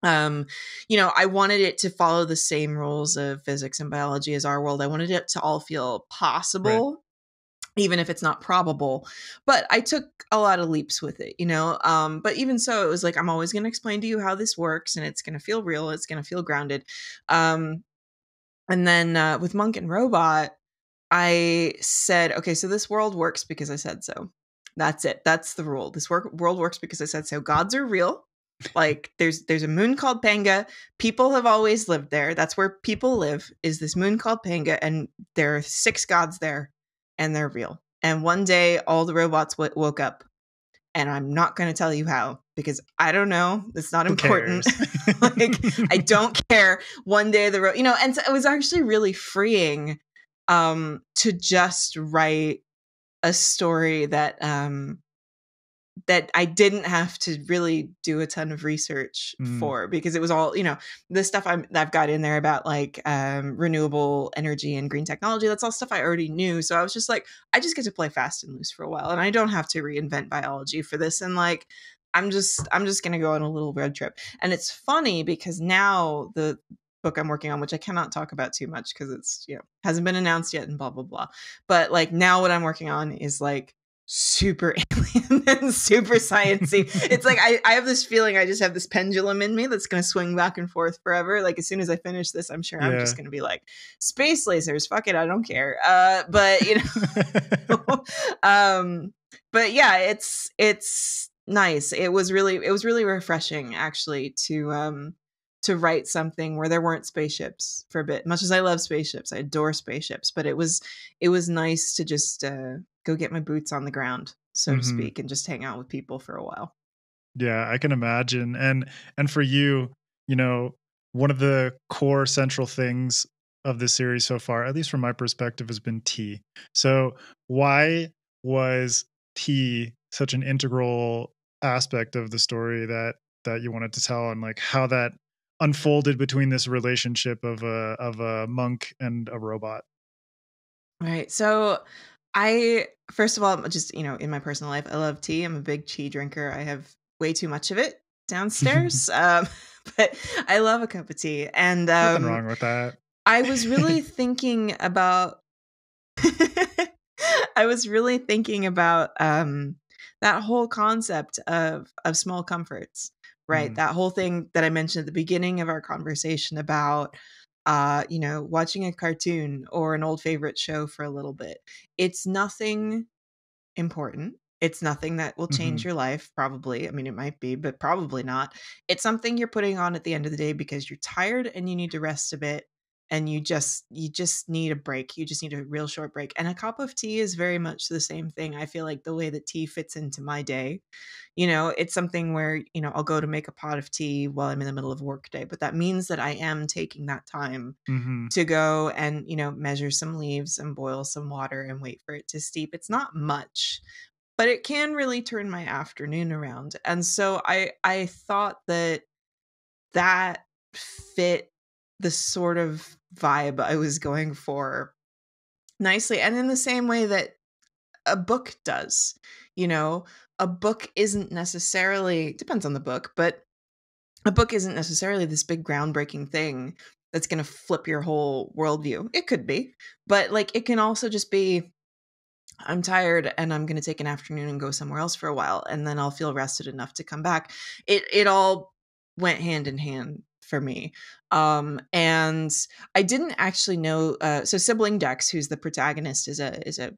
Um, you know, I wanted it to follow the same rules of physics and biology as our world. I wanted it to all feel possible even if it's not probable but i took a lot of leaps with it you know um but even so it was like i'm always going to explain to you how this works and it's going to feel real it's going to feel grounded. Um and then uh, with monk and robot i said okay so this world works because i said so. That's it. That's the rule. This work, world works because i said so. Gods are real. Like there's there's a moon called panga. People have always lived there. That's where people live is this moon called panga and there are six gods there and they're real. And one day, all the robots w- woke up, and I'm not going to tell you how because I don't know. It's not Who important. like I don't care. One day, the ro- you know, and so it was actually really freeing um, to just write a story that um, that I didn't have to really do a ton of research Mm. for because it was all you know the stuff I'm, that I've got in there about like um, renewable energy and green technology. That's all stuff I already knew. So I was just like, I just get to play fast and loose for a while, and I don't have to reinvent biology for this. And like, I'm just I'm just gonna go on a little road trip. And it's funny because now the book I'm working on, which I cannot talk about too much because it's you know hasn't been announced yet and blah blah blah. But like now what I'm working on is like super alien and super sciency. it's like I, I have this feeling I just have this pendulum in me that's gonna swing back and forth forever. Like as soon as I finish this, I'm sure I'm just gonna be like, space lasers, fuck it, I don't care. Uh but you know um but yeah, it's it's nice. It was really it was really refreshing actually to um to write something where there weren't spaceships for a bit. Much as I love spaceships, I adore spaceships, but it was it was nice to just uh, go get my boots on the ground, so Mhm. to speak, and just hang out with people for a while. Yeah, I can imagine. And and for you, you know, one of the core central things of this series so far, at least from my perspective, has been tea. So why was tea such an integral aspect of the story that that you wanted to tell and like how that unfolded between this relationship of a of a monk and a robot? Right. So I first of all, just you know, in my personal life, I love tea. I'm a big tea drinker. I have way too much of it downstairs. um, but I love a cup of tea. And Nothing um, wrong with that. I was really thinking about I was really thinking about um that whole concept of of small comforts, right? Mm. That whole thing that I mentioned at the beginning of our conversation about uh, you know, watching a cartoon or an old favorite show for a little bit. It's nothing important. It's nothing that will change Mhm. your life, probably. I mean, it might be, but probably not. It's something you're putting on at the end of the day because you're tired and you need to rest a bit and you just you just need a break you just need a real short break and a cup of tea is very much the same thing i feel like the way that tea fits into my day you know it's something where you know i'll go to make a pot of tea while i'm in the middle of work day but that means that i am taking that time mm-hmm. to go and you know measure some leaves and boil some water and wait for it to steep it's not much but it can really turn my afternoon around and so i i thought that that fit the sort of vibe I was going for nicely. And in the same way that a book does, you know, a book isn't necessarily, depends on the book, but a book isn't necessarily this big groundbreaking thing that's going to flip your whole worldview. It could be, but like it can also just be I'm tired and I'm going to take an afternoon and go somewhere else for a while and then I'll feel rested enough to come back. It it all went hand in hand for me. Um, and I didn't actually know. Uh, so sibling Dex, who's the protagonist, is a is a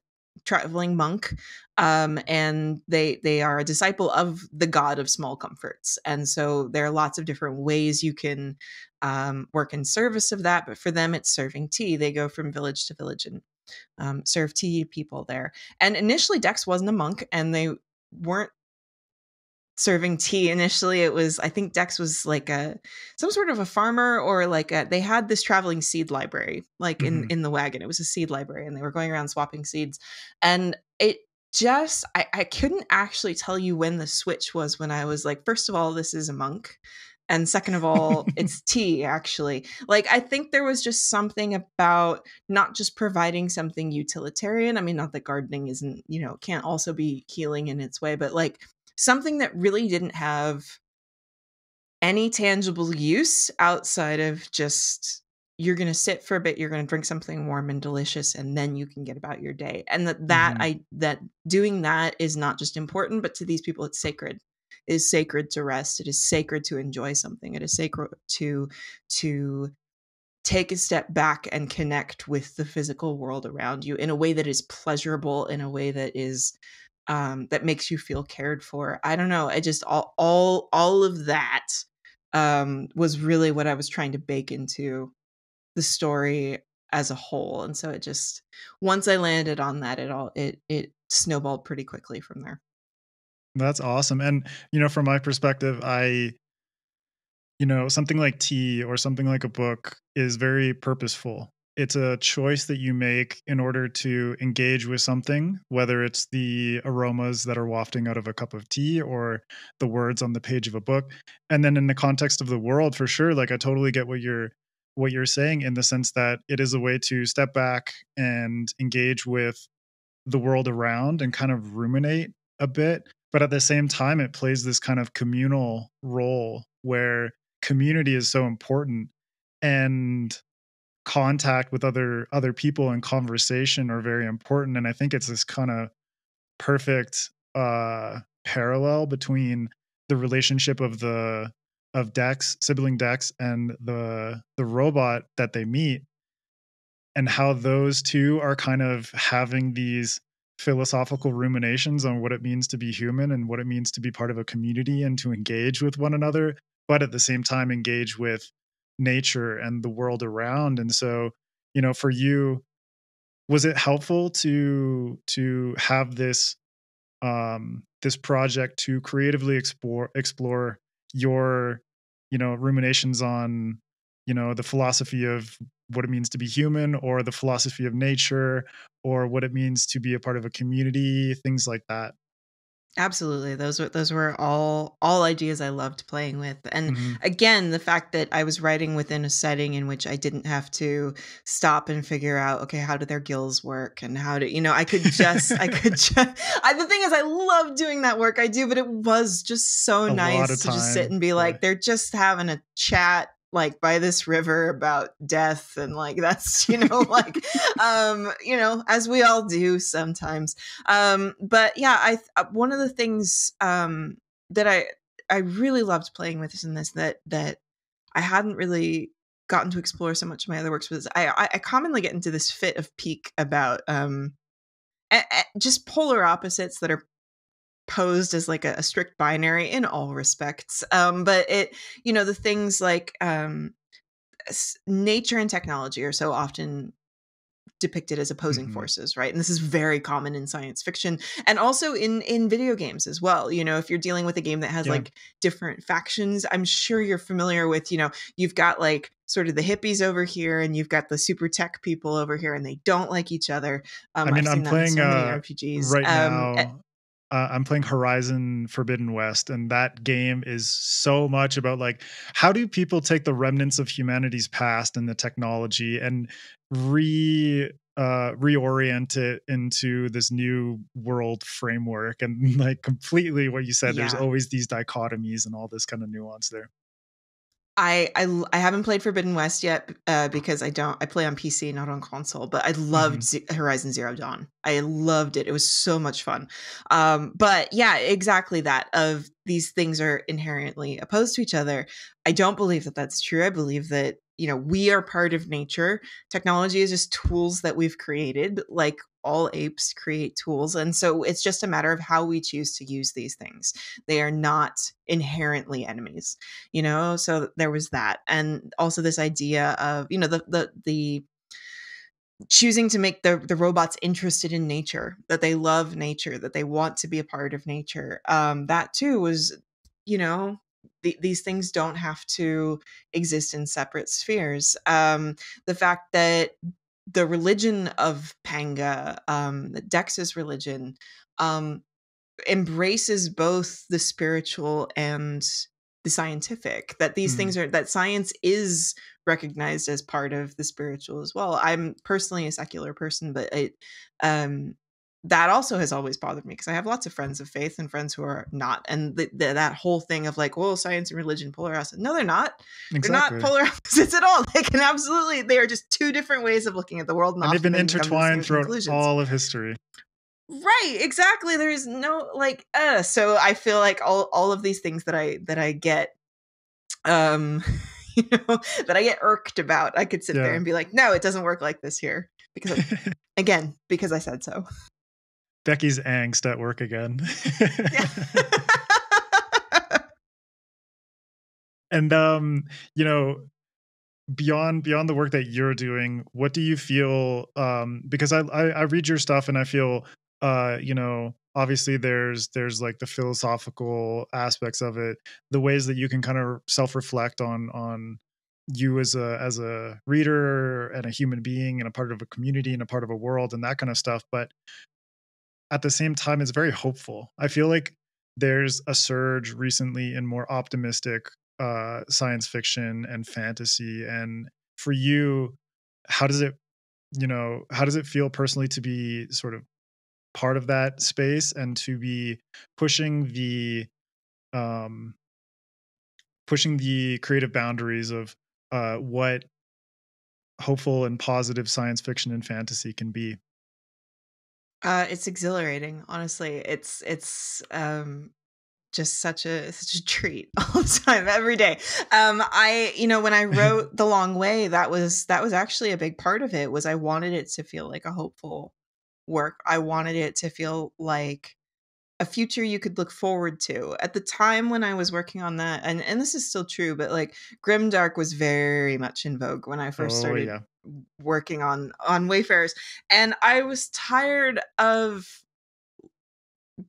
traveling monk um, and they they are a disciple of the god of small comforts and so there are lots of different ways you can um, work in service of that but for them it's serving tea they go from village to village and um, serve tea people there and initially dex wasn't a monk and they weren't serving tea initially it was i think dex was like a some sort of a farmer or like a, they had this traveling seed library like in mm-hmm. in the wagon. It was a seed library and they were going around swapping seeds. And it just I, I couldn't actually tell you when the switch was when i was like first of all this is a monk. And second of all it's tea actually. Like i think there was just something about not just providing something utilitarian i mean not that gardening isn't you know can't also be healing in its way but like something that really didn't have any tangible use outside of just you're going to sit for a bit you're going to drink something warm and delicious and then you can get about your day and that that mm-hmm. i that doing that is not just important but to these people it's sacred it is sacred to rest it is sacred to enjoy something it is sacred to to take a step back and connect with the physical world around you in a way that is pleasurable in a way that is um, that makes you feel cared for. I don't know. I just all all all of that um, was really what I was trying to bake into the story as a whole, and so it just once I landed on that, it all it it snowballed pretty quickly from there. That's awesome, and you know, from my perspective, I you know something like tea or something like a book is very purposeful it's a choice that you make in order to engage with something, whether it's the aromas that are wafting out of a cup of tea or the words on the page of a book. And then in the context of the world, for sure, like I totally get what you're what you're saying in the sense that it is a way to step back and engage with the world around and kind of ruminate a bit. But at the same time, it plays this kind of communal role where community is so important. And contact with other other people and conversation are very important. And i think it's this kind of perfect uh parallel between the relationship of the of dex sibling dex and the the robot that they meet and how those two are kind of having these philosophical ruminations on what it means to be human and what it means to be part of a community and to engage with one another but at the same time engage with nature and the world around. And so you know for you was it helpful to to have this um this project to creatively explore explore your you know ruminations on you know the philosophy of what it means to be human or the philosophy of nature or what it means to be a part of a community things like that Absolutely. Those were those were all all ideas I loved playing with. And mm-hmm. again, the fact that I was writing within a setting in which I didn't have to stop and figure out, okay, how do their gills work and how do you know, I could just I could just I, the thing is I love doing that work I do, but it was just so a nice to just sit and be like, they're just having a chat like by this river about death and like that's you know like um you know as we all do sometimes. Um but yeah i uh, one of the things um that i i really loved playing with is in this that that i hadn't really gotten to explore so much of my other works was i i commonly get into this fit of pique about um just polar opposites that are posed as like a, a, strict binary in all respects um but it you know the things like um nature and technology are so often depicted as opposing mm-hmm. forces right and this is very common in science fiction and also in in video games as well you know if you're dealing with a game that has yeah. like different factions i'm sure you're familiar with you know you've got like sort of the hippies over here and you've got the super tech people over here and they don't like each other um, i mean i'm playing so uh, rpgs right um, now uh, I'm playing Horizon Forbidden West, and that game is so much about like how do people take the remnants of humanity's past and the technology and re uh, reorient it into this new world framework and like completely what you said. Yeah. There's always these dichotomies and all this kind of nuance there. I, I I haven't played Forbidden West yet uh, because I don't I play on PC not on console but I loved mm-hmm. Z- Horizon Zero Dawn. I loved it. It was so much fun. Um, but yeah exactly that of these things are inherently opposed to each other. I don't believe that that's true. I believe that you know we are part of nature. Technology is just tools that we've created like all apes create tools and so it's just a matter of how we choose to use these things they are not inherently enemies you know so there was that and also this idea of you know the the the choosing to make the the robots interested in nature that they love nature that they want to be a part of nature um that too was you know these things don't have to exist in separate spheres. Um, the fact that the religion of Panga, um, Dex's religion, um, embraces both the spiritual and the scientific that these mm. things are that science is recognized as part of the spiritual as well i'm personally a secular person but it um that also has always bothered me because I have lots of friends of faith and friends who are not. And the, the, that whole thing of like, well, science and religion polar opposites. No, they're not. Exactly. They're not polar opposites at all. They can absolutely, they are just two different ways of looking at the world. And, they've been intertwined throughout all of history. Right, exactly. There's no like uh so I feel like all all of these things that I that I get um you know that I get irked about. I could sit yeah. there and be like, "No, it doesn't work like this here." Because again, because I said so. Becky's angst at work again. and um, you know, beyond beyond the work that you're doing, what do you feel? Um, because I, I I read your stuff and I feel uh, you know, obviously there's there's like the philosophical aspects of it, the ways that you can kind of self-reflect on on you as a as a reader and a human being and a part of a community and a part of a world and that kind of stuff but at the same time it's very hopeful. I feel like there's a surge recently in more optimistic uh, science fiction and fantasy and for you how does it you know how does it feel personally to be sort of part of that space and to be pushing the um pushing the creative boundaries of uh what hopeful and positive science fiction and fantasy can be uh, it's exhilarating, honestly. It's it's um just such a such a treat all the time every day um i you know when i wrote the long way that was that was actually a big part of it was i wanted it to feel like a hopeful work i wanted it to feel like a future you could look forward to. At the time when I was working on that, and, and this is still true, but like Grimdark was very much in vogue when I first oh, started yeah. Working on on Wayfarers. And I was tired of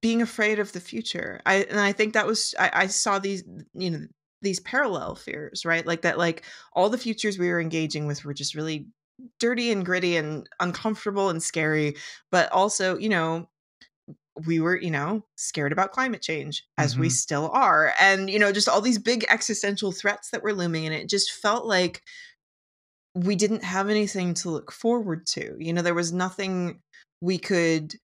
being afraid of the future. I and I think that was I, I saw these, you know, these parallel fears, right? Like that like all the futures we were engaging with were just really dirty and gritty and uncomfortable and scary, but also, you know, we were, you know, scared about climate change as mm-hmm. we still are. And, you know, just all these big existential threats that were looming. And it just felt like we didn't have anything to look forward to. You know, there was nothing we could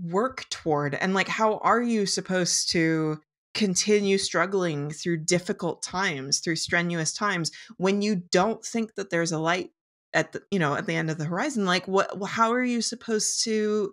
work toward. And, like, how are you supposed to continue struggling through difficult times, through strenuous times, when you don't think that there's a light at the, you know, at the end of the horizon? Like, what, how are you supposed to?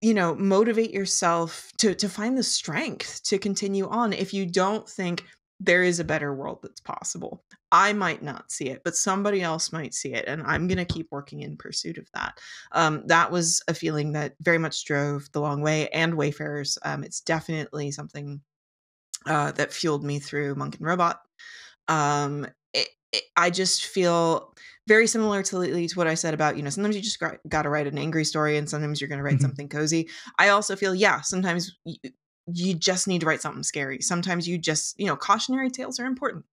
you know motivate yourself to to find the strength to continue on if you don't think there is a better world that's possible i might not see it but somebody else might see it and i'm going to keep working in pursuit of that um, that was a feeling that very much drove the long way and wayfarers um, it's definitely something uh, that fueled me through monk and robot um, it, it, I just feel very similar to, to what I said about, you know, sometimes you just got, got to write an angry story and sometimes you're going to write mm-hmm. something cozy. I also feel, yeah, sometimes you, just need to write something scary. Sometimes you just, you know, cautionary tales are important.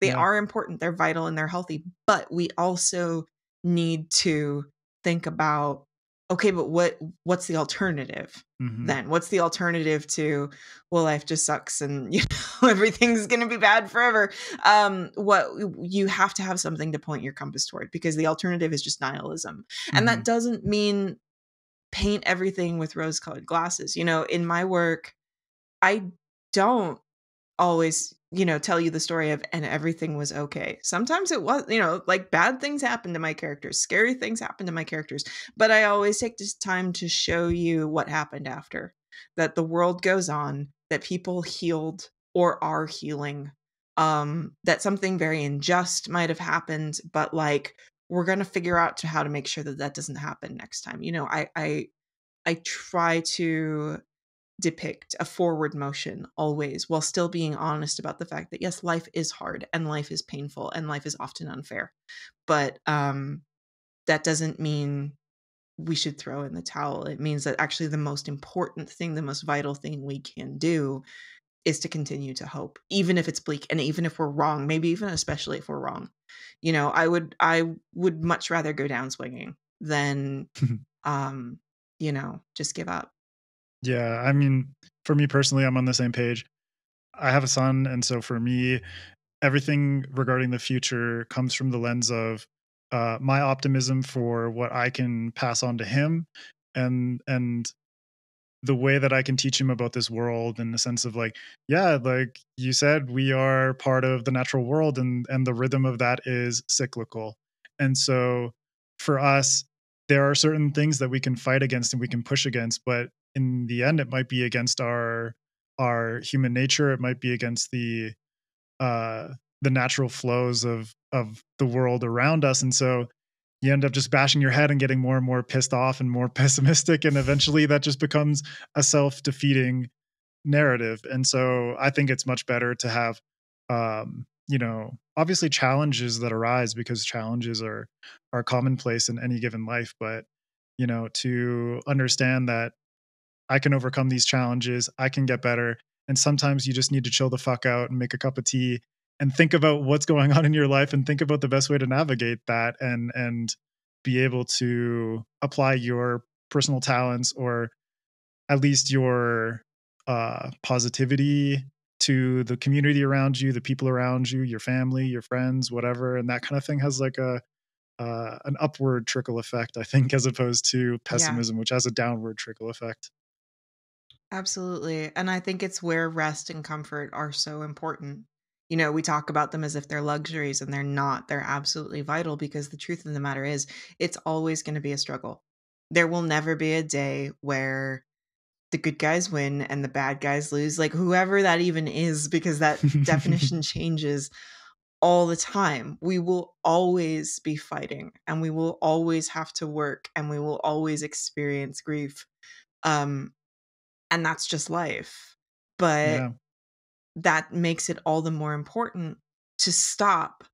They yeah. are important. They're vital and they're healthy. But we also need to think about okay but what what's the alternative mm-hmm. then what's the alternative to well life just sucks and you know everything's going to be bad forever um what you have to have something to point your compass toward because the alternative is just nihilism mm-hmm. and that mm-hmm. doesn't mean paint everything with rose colored glasses you know in my work i don't always you know tell you the story of and everything was okay. Sometimes it was you know like bad things happen to my characters scary things happen to my characters but i always take this time to show you what happened after that the world goes on that people healed or are healing um that something very unjust might have happened but like we're going to figure out to how to make sure that that doesn't happen next time you know i i i try to depict a forward motion always while still being honest about the fact that yes life is hard and life is painful and life is often unfair. But um that doesn't mean we should throw in the towel. It means that actually the most important thing the most vital thing we can do is to continue to hope even if it's bleak and even if we're wrong maybe even especially if we're wrong. You know i would i would much rather go down swinging than um you know just give up yeah, I mean, for me personally, I'm on the same page. I have a son, and so for me, everything regarding the future comes from the lens of uh, my optimism for what I can pass on to him, and and the way that I can teach him about this world in the sense of like, yeah, like you said, we are part of the natural world, and and the rhythm of that is cyclical, and so for us, there are certain things that we can fight against and we can push against, but in the end it might be against our our human nature. It might be against the uh the natural flows of of the world around us. And so you end up just bashing your head and getting more and more pissed off and more pessimistic and eventually that just becomes a self-defeating narrative. And so i think it's much better to have um you know obviously challenges that arise because challenges are are commonplace in any given life but you know to understand that I can overcome these challenges. I can get better. And sometimes you just need to chill the fuck out and make a cup of tea and think about what's going on in your life and think about the best way to navigate that and and be able to apply your personal talents or at least your uh, positivity to the community around you, the people around you, your family, your friends, whatever, and that kind of thing has like a uh, an upward trickle effect, I think, as opposed to pessimism, yeah. which has a downward trickle effect. Absolutely. And I think it's where rest and comfort are so important. You know, we talk about them as if they're luxuries and they're not. They're absolutely vital because the truth of the matter is, it's always going to be a struggle. There will never be a day where the good guys win and the bad guys lose, like whoever that even is, because that definition changes all the time. We will always be fighting and we will always have to work and we will always experience grief. Um, and that's just life. But yeah. that makes it all the more important to stop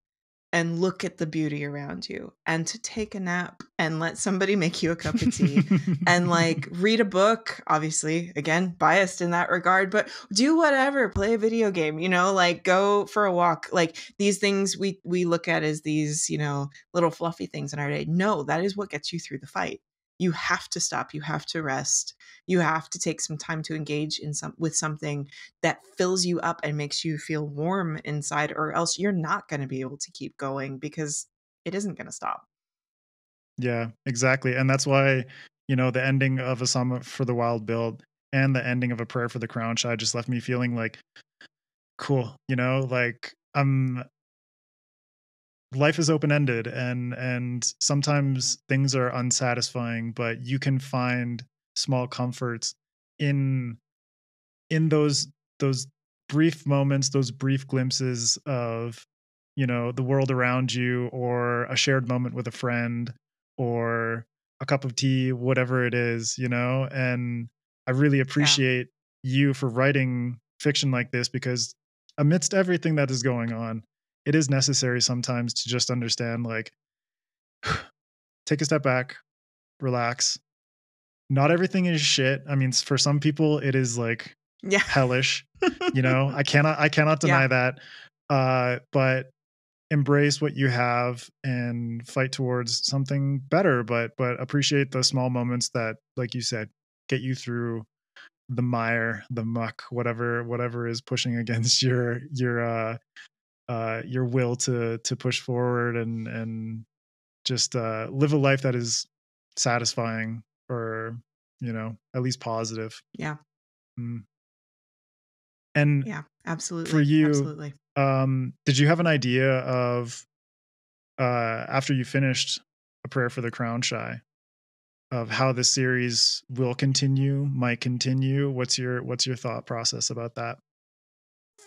and look at the beauty around you and to take a nap and let somebody make you a cup of tea and like read a book obviously again biased in that regard but do whatever play a video game you know like go for a walk like these things we we look at as these you know little fluffy things in our day no that is what gets you through the fight you have to stop you have to rest you have to take some time to engage in some with something that fills you up and makes you feel warm inside or else you're not going to be able to keep going because it isn't going to stop. Yeah exactly and that's why you know the ending of a Psalm for the Wild-Built and the ending of a prayer for the crown shy just left me feeling like cool you know like i'm life is open ended and and sometimes things are unsatisfying but you can find small comforts in in those those brief moments those brief glimpses of you know the world around you or a shared moment with a friend or a cup of tea whatever it is you know and i really appreciate yeah. you for writing fiction like this because amidst everything that is going on it is necessary sometimes to just understand like take a step back, relax. Not everything is shit. I mean, for some people it is like yeah. hellish. you know, I cannot I cannot deny yeah. that. Uh but embrace what you have and fight towards something better but but appreciate the small moments that like you said get you through the mire the muck whatever whatever is pushing against your your uh uh your will to to push forward and and just uh live a life that is satisfying or you know at least positive yeah mm. and yeah absolutely for you absolutely um, did you have an idea of uh, after you finished a prayer for the crown shy of how the series will continue, might continue? What's your what's your thought process about that?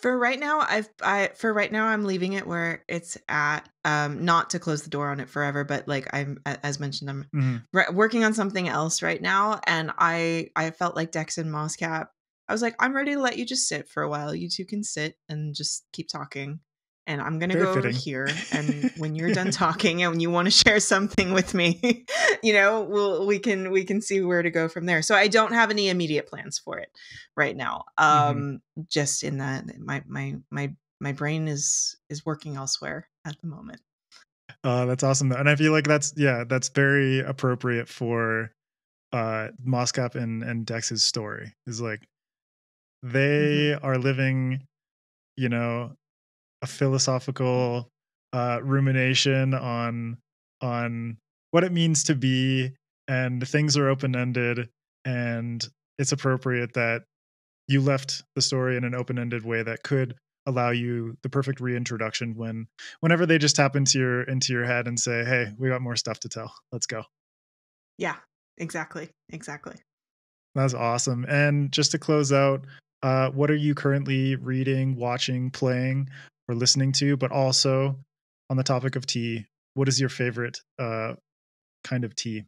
For right now, I've I for right now I'm leaving it where it's at. Um, not to close the door on it forever, but like I'm as mentioned, I'm mm-hmm. re- working on something else right now, and I I felt like Dex and Mosscap I was like, I'm ready to let you just sit for a while. You two can sit and just keep talking. And I'm gonna go fitting. over here. And when you're done talking and when you want to share something with me, you know, we'll we can we can see where to go from there. So I don't have any immediate plans for it right now. Mm-hmm. Um mm-hmm. just in that my my my my brain is is working elsewhere at the moment. Uh, that's awesome. And I feel like that's yeah, that's very appropriate for uh Mosscap and and Dex's story. Is like they mm-hmm. are living, you know, a philosophical uh, rumination on on what it means to be, and things are open ended, and it's appropriate that you left the story in an open ended way that could allow you the perfect reintroduction when whenever they just tap into your into your head and say hey we got more stuff to tell. Let's go. Yeah exactly exactly. That's awesome and just to close out uh, what are you currently reading, watching, playing, or listening to? But also on the topic of tea, what is your favorite uh, kind of tea?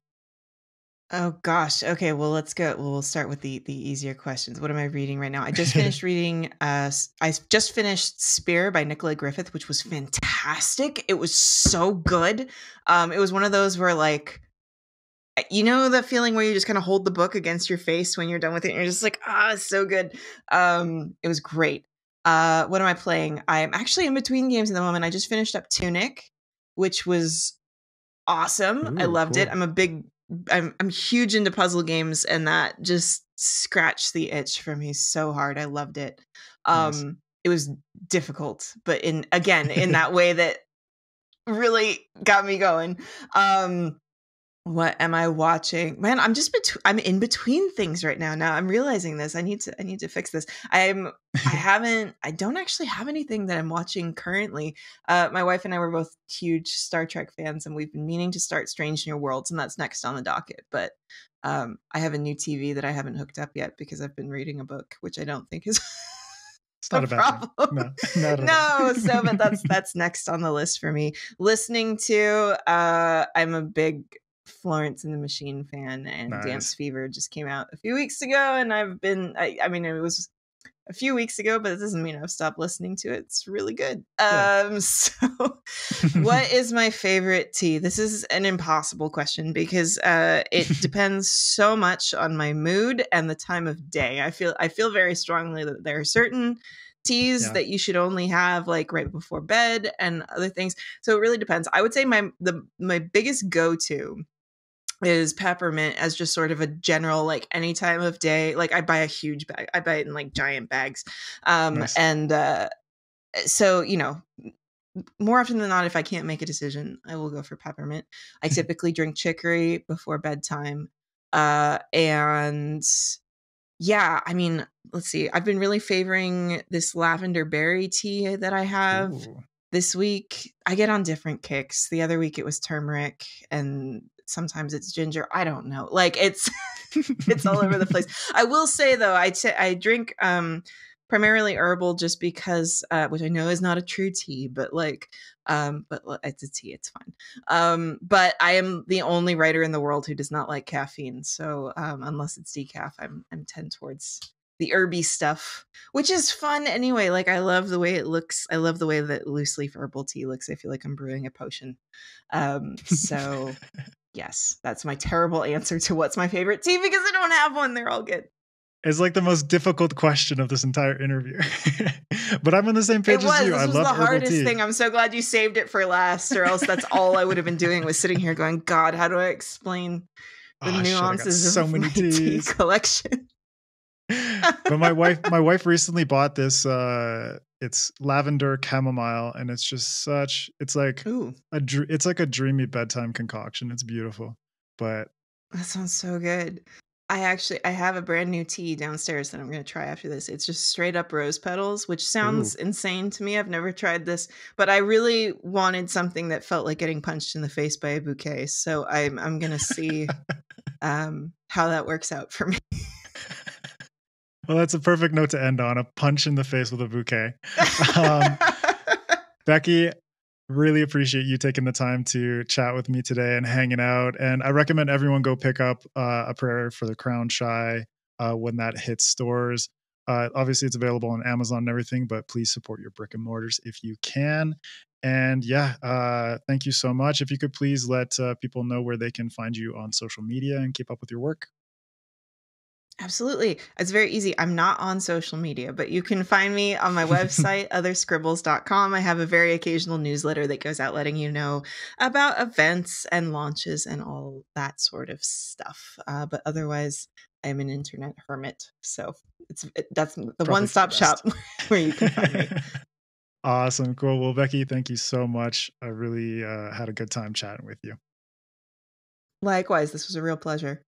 Oh gosh. Okay. Well, let's go. Well, We'll start with the the easier questions. What am I reading right now? I just finished reading. Uh, I just finished Spear by Nicola Griffith, which was fantastic. It was so good. Um, it was one of those where like you know that feeling where you just kind of hold the book against your face when you're done with it and you're just like ah it's so good um it was great uh what am i playing? I'm actually in between games at the moment. I just finished up tunic which was awesome. Ooh, i loved cool. it i'm a big I'm, I'm huge into puzzle games and that just scratched the itch for me so hard. I loved it. Um nice. it was difficult but in again in that way that really got me going. Um what am i watching? Man i'm just between i'm in between things right now. Now i'm realizing this. I need to i need to fix this. I'm i haven't i don't actually have anything that i'm watching currently. Uh my wife and i were both huge star trek fans and we've been meaning to start strange new worlds and that's next on the docket. But um i have a new tv that i haven't hooked up yet because i've been reading a book which i don't think is It's not a, problem. No, no. so but that's that's next on the list for me. Listening to, uh, I'm a big Florence and the Machine fan, and nice. Dance Fever just came out a few weeks ago, and I've been, I, I mean, it was a few weeks ago, but it doesn't mean I've stopped listening to it. It's really good. Yeah. Um, so what is my favorite tea? This is an impossible question because uh, it depends so much on my mood and the time of day. I feel I feel very strongly that there are certain teas yeah. that you should only have like right before bed and other things. So it really depends. I would say my the my biggest go-to is peppermint as just sort of a general like any time of day like i buy a huge bag i buy it in like giant bags um nice. and uh so you know more often than not if i can't make a decision i will go for peppermint i typically drink chicory before bedtime uh and yeah i mean let's see i've been really favoring this lavender berry tea that i have Ooh. this week i get on different kicks the other week it was turmeric and sometimes it's ginger i don't know like it's it's all over the place i will say though I, t- I drink um primarily herbal just because uh, which i know is not a true tea but like um but it's a tea it's fine um but i am the only writer in the world who does not like caffeine so um unless it's decaf i'm i'm tend towards the herby stuff, which is fun anyway. Like I love the way it looks. I love the way that loose leaf herbal tea looks. I feel like I'm brewing a potion. Um, so yes, that's my terrible answer to what's my favorite tea because I don't have one. They're all good. It's like the most difficult question of this entire interview. but I'm on the same page it was. as you. This I was love the hardest tea. thing. I'm so glad you saved it for last, or else that's all I would have been doing was sitting here going, God, how do I explain the Oh, shit, nuances so of many my tea collection? but my wife my wife recently bought this uh it's lavender chamomile and it's just such it's like Ooh, a dr- it's like a dreamy bedtime concoction it's beautiful but that sounds so good. I actually I have a brand new tea downstairs that I'm going to try after this. It's just straight up rose petals, which sounds insane to me. I've never tried this, but I really wanted something that felt like getting punched in the face by a bouquet. So I'm I'm going to see um how that works out for me. Well that's a perfect note to end on a punch in the face with a bouquet. Um, becky really appreciate you taking the time to chat with me today and hanging out and i recommend everyone go pick up uh, a prayer for the crown shy uh, when that hits stores. Uh, obviously it's available on amazon and everything but please support your brick and mortars if you can. And yeah uh, thank you so much. If you could please let uh, people know where they can find you on social media and keep up with your work Absolutely. It's very easy. I'm not on social media, but you can find me on my website, otherscribbles.com. I have a very occasional newsletter that goes out letting you know about events and launches and all that sort of stuff. Uh, but otherwise, I'm an internet hermit. So it's it, that's the Probably one stop shop where you can find me. awesome cool well becky thank you so much i really uh, had a good time chatting with you Likewise, this was a real pleasure.